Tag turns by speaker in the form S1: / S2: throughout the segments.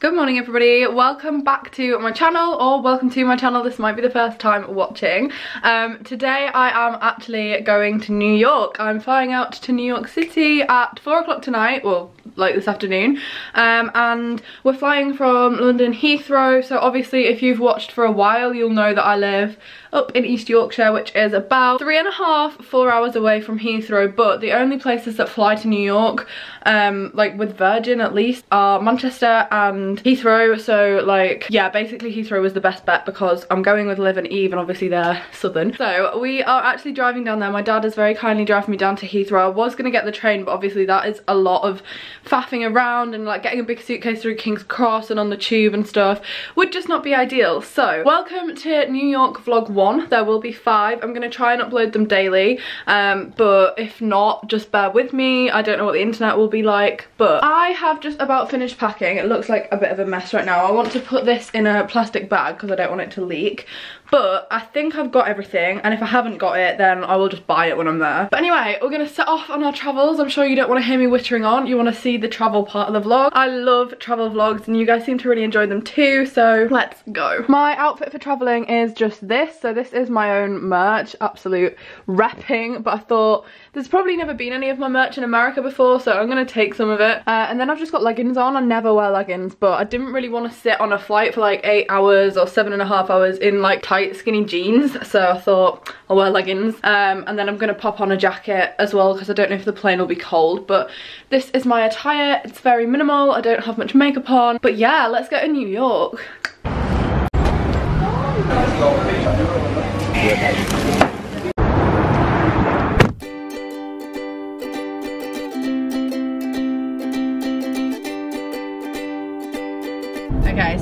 S1: Good morning everybody, welcome back to my channel or welcome to my channel, this might be the first time watching. Um, today I am actually going to New York, I'm flying out to New York City at 4 o'clock tonight, well like this afternoon. Um, and we're flying from London Heathrow so obviously if you've watched for a while you'll know that I live up in East Yorkshire which is about three and a half, four hours away from Heathrow but the only places that fly to New York um, like with Virgin at least are Manchester and Heathrow. So like yeah basically Heathrow was the best bet because I'm going with Liv and Eve and obviously they're southern. So we are actually driving down there. My dad has very kindly driven me down to Heathrow. I was gonna get the train but obviously that is a lot of faffing around and like getting a big suitcase through King's Cross and on the tube and stuff would just not be ideal. So welcome to New York vlog one. There will be five. I'm going to try and upload them daily. Um, but if not, just bear with me. I don't know what the internet will be like. But I have just about finished packing. It looks like a bit of a mess right now. I want to put this in a plastic bag because I don't want it to leak but I think I've got everything and if I haven't got it then I will just buy it when I'm there. But anyway, we're gonna set off on our travels. I'm sure you don't want to hear me wittering on. You want to see the travel part of the vlog. I love travel vlogs and you guys seem to really enjoy them too, so let's go. My outfit for traveling is just this. So this is my own merch, absolute repping, but I thought there's probably never been any of my merch in America before, so I'm gonna take some of it. Uh, and then I've just got leggings on. I never wear leggings, but I didn't really want to sit on a flight for like eight hours or seven and a half hours in like tight skinny jeans. So I thought I'll wear leggings. Um, and then I'm gonna pop on a jacket as well because I don't know if the plane will be cold. But this is my attire. It's very minimal. I don't have much makeup on. But yeah, let's go to New York.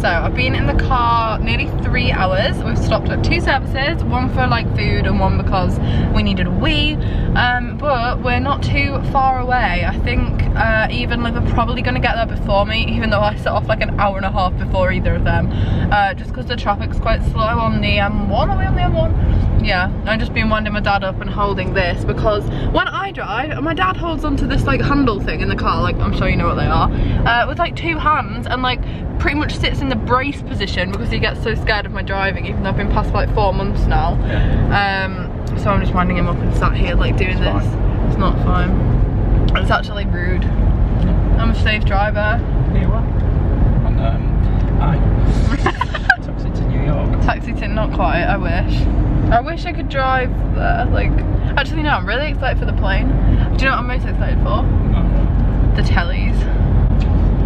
S1: So I've been in the car nearly three hours. We've stopped at two services, one for like food and one because we needed a wee. Um, but we're not too far away. I think uh, Eve and Liv are probably gonna get there before me, even though I set off like an hour and a half before either of them. Uh, just because the traffic's quite slow on the M1. Are we on the M1? Yeah, I've just been winding my dad up and holding this because when I drive, my dad holds onto this like handle thing in the car, like I'm sure you know what they are, uh, with like two hands and like pretty much sits in the brace position because he gets so scared of my driving even though I've been past for like four months now. yeah. Um, so I'm just winding him up and sat here like doing
S2: It's
S1: this.
S2: fine.
S1: It's not fine. It's actually rude. I'm a safe driver.
S2: You are. And, um, hi. Taxi to New York.
S1: Taxi to not quite, I wish. I wish I could drive there. Like, actually no, I'm really excited for the plane. Do you know what I'm most excited for? The tellies.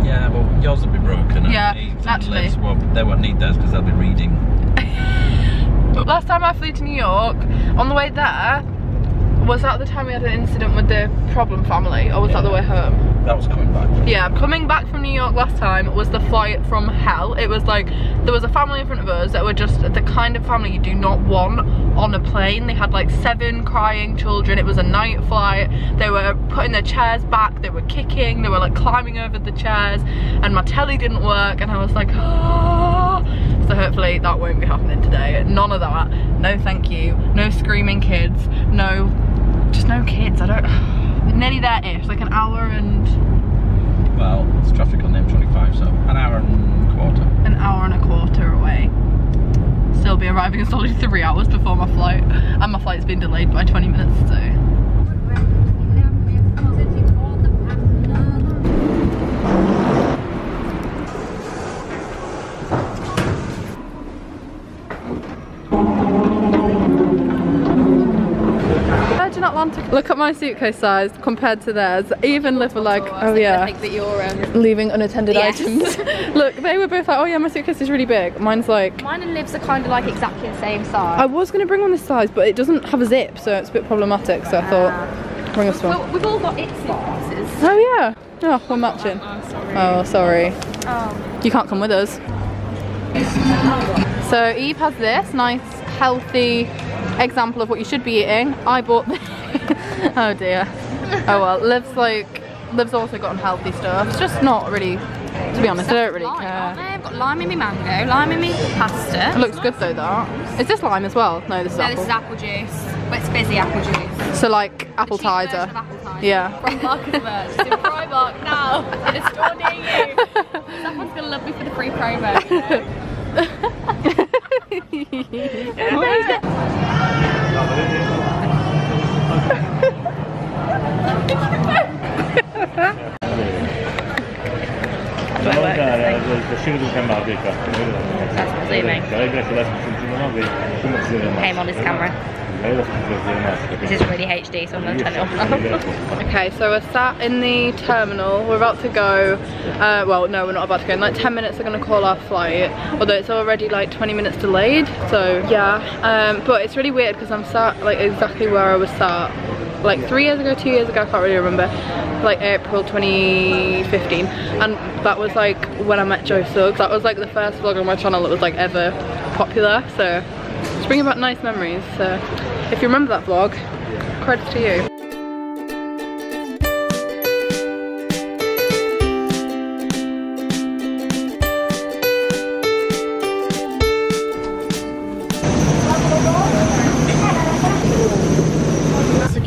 S2: Yeah, well, yours will be broken.
S1: Yeah, actually.
S2: Well, they won't need theirs because they'll be reading.
S1: Last time I flew to New York, on the way there, was that the time we had an incident with the problem family, or was that the way home?
S2: That was coming back.
S1: Yeah, coming back from New York last time was the flight from hell. It was like, there was a family in front of us that were just the kind of family you do not want on a plane. They had like seven crying children. It was a night flight. They were putting their chairs back. They were kicking. They were like climbing over the chairs. And my telly didn't work. And I was like, ah. So hopefully that won't be happening today. None of that. No thank you. No screaming kids. No, just no kids. I don't, nearly there-ish. Like an hour and
S2: Well, it's traffic on the M25, so an hour and a quarter.
S1: an hour and a quarter away. Still be arriving in solid three hours before my flight. And my flight's been delayed by 20 minutes, so. Atlantic. Look at my suitcase size compared to theirs. Even Liv were like, oh yeah.
S3: I think that you're um,
S1: Leaving unattended
S3: Yes.
S1: items. Look, they were both like, oh yeah, my suitcase is really big. Mine's like,
S3: mine and Liv's are kind of like exactly the same size.
S1: I was going to bring one this size, but it doesn't have a zip, so it's a bit problematic. So I thought, bring this one.
S3: well, we've all got it suitcases.
S1: Oh yeah. Oh, we're matching. Oh, sorry.
S3: Oh.
S1: You can't come with us. So Eve has this nice, healthy example of what you should be eating. I bought this. oh dear. Oh well, Liv's like, Liv's also got unhealthy stuff. It's just not really, to be honest, I don't really
S3: Lime,
S1: care.
S3: I've got lime in my mango, lime in my pasta.
S1: It looks good though, that. Is this lime as well? No, this is
S3: No,
S1: apple.
S3: this is apple juice. But it's fizzy apple juice.
S1: So like apple
S3: The cheap version
S1: cider.
S3: apple cider.
S1: Yeah.
S3: From Marcus Merch. It's in Primark now. In a store near you. Someone's gonna love me for the free promo. Came on his camera. This is really HD, so I'm gonna turn it off.
S1: Okay, so we're sat in the terminal. We're about to go. Uh, well, no, we're not about to go. In like 10 minutes, we're gonna call our flight. Although it's already like 20 minutes delayed. So yeah, um, but it's really weird because I'm sat like exactly where I was sat like three years ago, two years ago. I can't really remember. Like April 2015, and that was like when I met Joe Suggs. That was like the first vlog on my channel that was like ever popular. So it's bringing back nice memories. So if you remember that vlog, credits to you.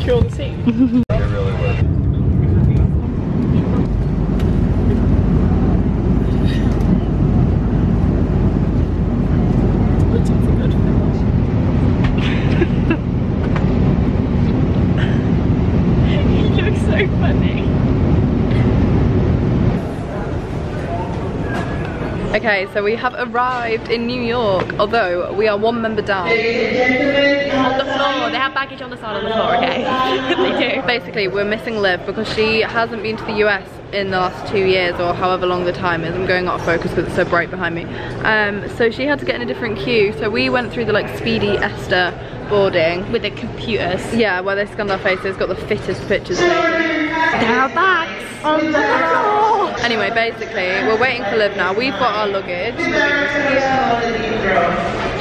S4: Secure the seat. Looks something good. he looks so funny.
S1: Okay, so we have arrived in New York, although we are one member down.
S3: on the floor. They have baggage on the side of the floor, okay? they do.
S1: Basically, we're missing Liv because she hasn't been to the US in the last two years or however long the time is. I'm going out of focus because it's so bright behind me. Um, so she had to get in a different queue. So we went through the like speedy ESTA boarding.
S3: With the computers.
S1: Yeah, where they scanned our faces, got the fittest pictures.
S3: There are bags.
S1: On the floor. Anyway, basically, we're waiting for Liv now. We've got our luggage.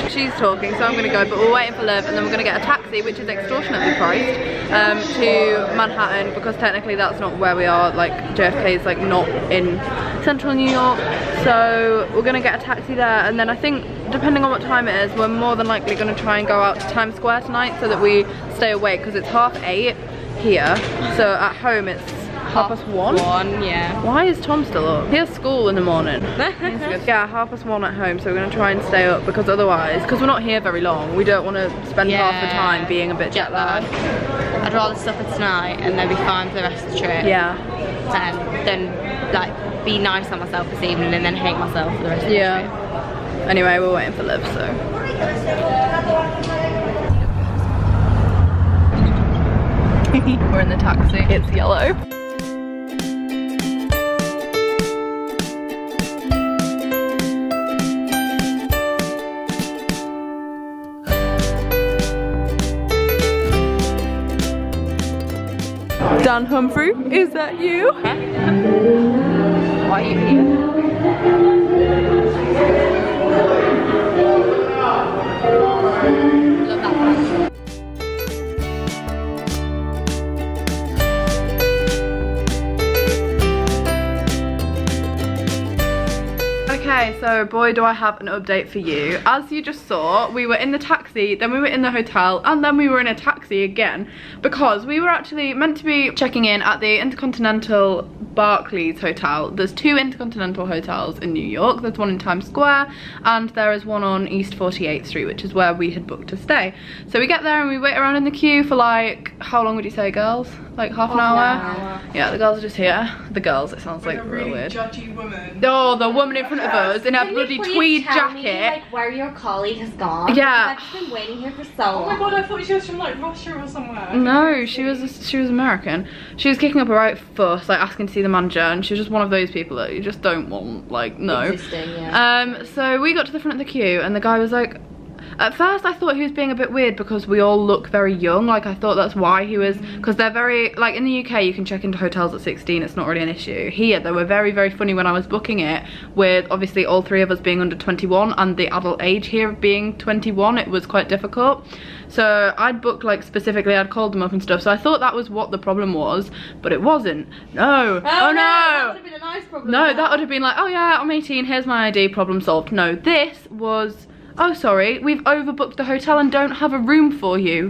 S1: She's talking, so I'm gonna go, but we're waiting for Liv, and then we're gonna get a taxi, which is extortionately priced, um, to Manhattan, because technically that's not where we are. Like JFK is like not in central New York, so we're gonna get a taxi there, and then I think depending on what time it is, we're more than likely gonna try and go out to Times Square tonight, so that we stay awake, because it's half eight here. So at home it's half past one.
S3: One, yeah.
S1: Why is Tom still up? He has school in the morning. yeah, half past one at home, so we're gonna try and stay up because otherwise, because we're not here very long, we don't want to spend half the time being a bit jet
S3: Jet lag.
S1: lagged.
S3: I'd rather suffer tonight and then be fine for the rest of the trip.
S1: Yeah,
S3: Than, then like be nice on myself this evening and then hate myself for the rest of the trip.
S1: yeah. Anyway, we're waiting for Liv, so. we're in the taxi. It's yellow. Dan Humphrey, is that you?
S3: Why are you here?
S1: Okay, so boy do I have an update for you. As you just saw, we were in the taxi, then we were in the hotel, and then we were in a taxi again because we were actually meant to be checking in at the Intercontinental Barclays Hotel. There's two Intercontinental hotels in New York. There's one in Times Square and there is one on East 48th Street, which is where we had booked to stay. So we get there and we wait around in the queue for like, how long would you say girls? Like half, an, hour?
S3: hour.
S1: Yeah, the girls are just here. The girls, it sounds like real
S4: really
S1: weird.
S4: judgy woman.
S1: Oh, the woman in front of us in her
S5: Can you
S1: bloody tweed
S5: tell
S1: jacket.
S5: Me, like where your colleague has gone?
S1: Yeah.
S5: I've been waiting here for so long.
S4: Oh my god, I thought she was from like Russia or somewhere.
S1: no, she was she was American. She was kicking up a right fuss, like asking to see the manager, and she was just one of those people that you just don't want. Like, no.
S5: Existing, yeah.
S1: Um, so we got to the front of the queue, and the guy was like. At first, I thought he was being a bit weird because we all look very young. Like, I thought that's why he was, because they're very, like in the UK, you can check into hotels at 16, it's not really an issue. Here, they were very, very funny when I was booking it, with obviously all three of us being under 21 and the adult age here being 21, it was quite difficult. So I'd booked, like, specifically, I'd called them up and stuff, so I thought that was what the problem was, but it wasn't. No. Oh, oh no!
S5: That would have been a nice problem.
S1: No, that would have been like, oh yeah, I'm 18, here's my ID, problem solved. No, this was, oh sorry, we've overbooked the hotel and don't have a room for you.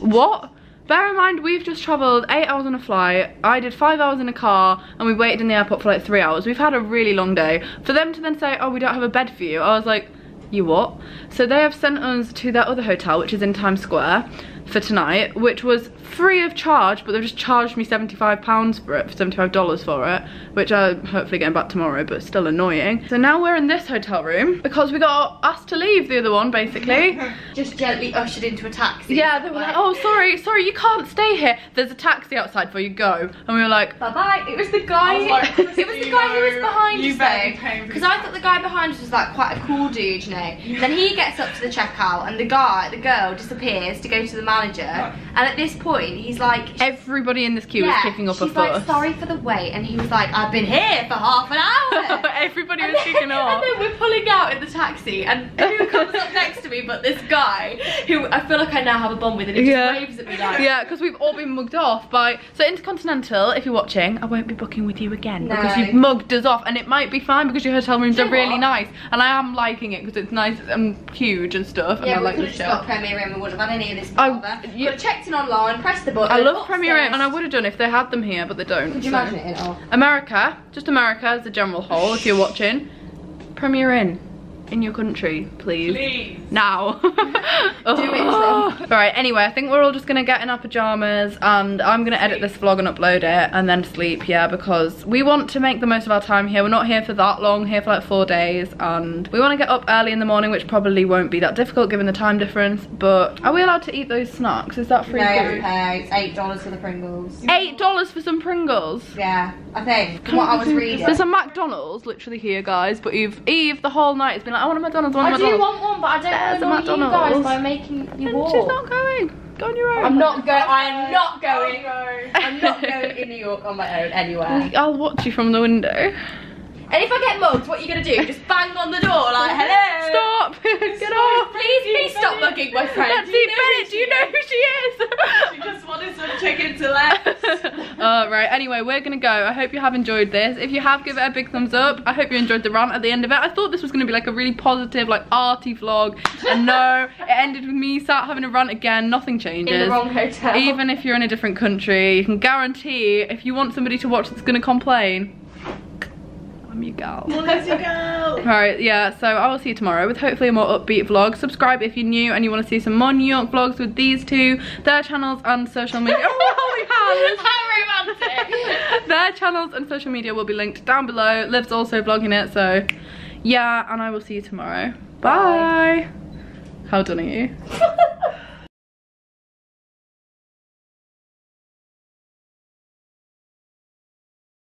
S1: what? bear in mind we've just travelled eight hours on a flight. I did five hours in a car and we waited in the airport for like three hours. We've had a really long day. For them to then say, oh, we don't have a bed for you, I was like, you what? So they have sent us to their other hotel, which is in Times Square for tonight, which was free of charge, but they've just charged me £75 for it, $75 for it, which I'm hopefully getting back tomorrow, but still annoying. So now we're in this hotel room because we got asked to leave the other one, basically.
S5: Just gently ushered into a taxi.
S1: yeah, they were like, oh, sorry, sorry, you can't stay here. There's a taxi outside for you, go. And we were like,
S5: Bye bye. It was the guy.
S4: Was like,
S5: it was the guy who was behind
S4: you
S5: us
S4: better be
S5: though.
S4: paying for
S5: Because I thought the guy behind us was like quite a cool dude, you know. Then he gets up to the checkout, and the guy, the girl, disappears to go to the manager. And at this point, he's like,
S1: everybody in this queue was kicking up a
S5: she's
S1: fuss.
S5: like, sorry for the wait, and he was like, I've been here for half an hour.
S1: everybody
S5: And
S1: was
S5: then-
S1: kicking off.
S5: And then we're pulling out in the taxi, and who comes up next to me but this guy, who I feel like I now have a bond with, and he
S1: Yeah.
S5: just waves at me like,
S1: Yeah, because we've all been mugged off by so Intercontinental. If you're watching, I won't be booking with you again because you've mugged us off, and it might be fine because your hotel rooms
S5: Do
S1: are really
S5: what?
S1: nice, and I am liking it because it's nice and huge and stuff, and
S5: Yeah,
S1: I
S5: we
S1: like
S5: could
S1: the
S5: have just got
S1: show.
S5: Premier Inn, we wouldn't have had any of this
S1: I-
S5: bother.
S1: you-
S5: Could have checked in online, pressed the button.
S1: I love
S5: upstairs.
S1: Premier Inn, and I would have done if they had them here, but they don't.
S5: Could you
S1: so.
S5: imagine it in all?
S1: America, just America as a general whole. If you're watching, Premier Inn in your country, please.
S4: Please.
S1: now.
S5: Do it,
S1: Right, anyway, I think we're all just gonna get in our pajamas and I'm gonna edit this vlog and upload it and then sleep, yeah, because we want to make the most of our time here. We're not here for that long, here for like four days and we wanna get up early in the morning, which probably won't be that difficult given the time difference, but are we allowed to eat those snacks? Is that free
S5: No, you
S1: food?
S5: pay. It's eight dollars for the Pringles.
S1: Eight dollars for some Pringles.
S5: Yeah, I think. From what I was reading.
S1: There's a McDonald's literally here, guys, but Eve, Eve the whole night has been like, I want a McDonald's, I want a
S5: I do want one, but I don't want you guys by making you walk.
S1: she's not going. Go on your own.
S5: I'm not going. I am not going. I'm not going in New York on my own anywhere.
S1: I'll watch you from the window.
S5: And if I get mugged, what are you gonna do? Just bang on the door like, hello?
S1: Stop! Get off!
S5: Please, please stop mugging my friend.
S1: That's Bennett. Do you know who she is?
S4: She just wanted some chicken to left.
S1: uh, right, anyway, we're gonna go. I hope you have enjoyed this. If you have, give it a big thumbs up. I hope you enjoyed the rant at the end of it. I thought this was gonna be like a really positive, like arty vlog. And no, it ended with me sat having a rant again. Nothing changes.
S5: In the wrong hotel.
S1: Even if you're in a different country, you can guarantee if you want somebody to watch that's gonna complain, Gal.
S4: Let's go.
S1: Right, yeah, so I will see you tomorrow with hopefully a more upbeat vlog. Subscribe if you're new and you want to see some more New York vlogs with these two, their channels and social media. Oh, holy
S5: romantic.
S1: their channels and social media will be linked down below. Liv's also vlogging it, so yeah, and I will see you tomorrow. Bye. How done are you?